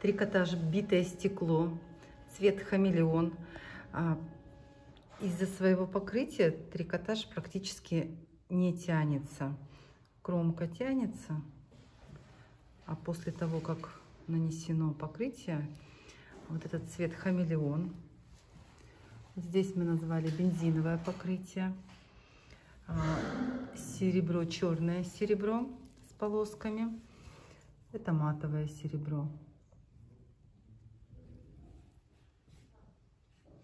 Трикотаж битое стекло, цвет хамелеон. А, из-за своего покрытия трикотаж практически не тянется. Кромка тянется, а после того, как нанесено покрытие, вот этот цвет хамелеон. Здесь мы назвали бензиновое покрытие. А, серебро, черное серебро с полосками. Это матовое серебро.